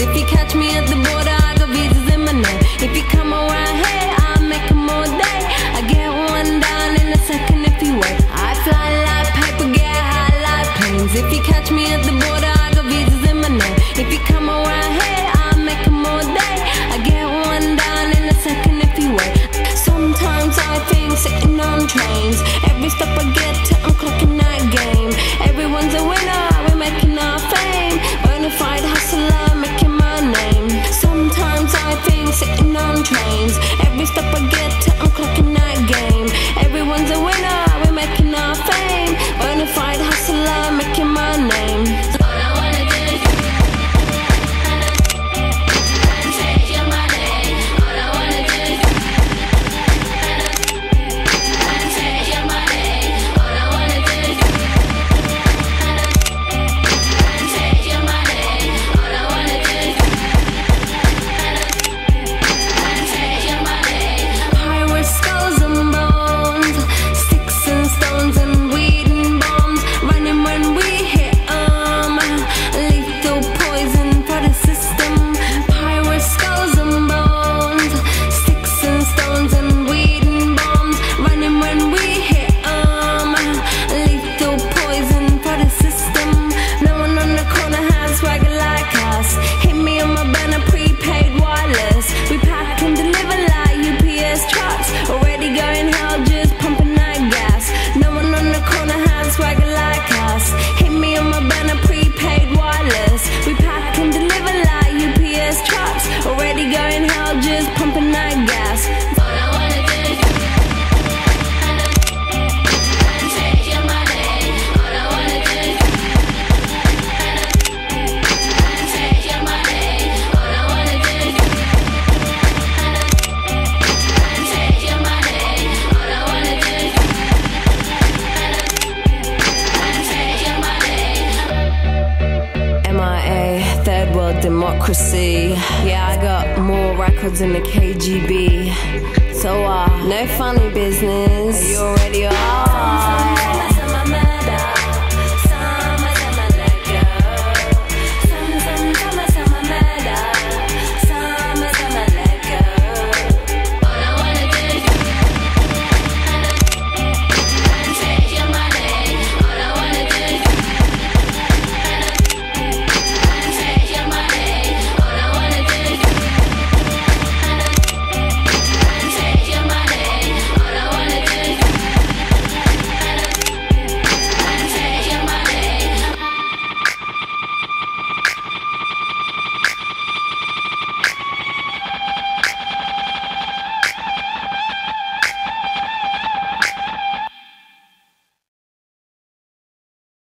If you catch me at the border, I got visas in my name. If you come around here, I'll make them all day. I get one down in a second if you wait. I fly like paper, get high like planes. If you catch me at the border, just pumping that gas. a third world democracy. Yeah, I got more records than the KGB. So, uh, no funny business. Are you already are.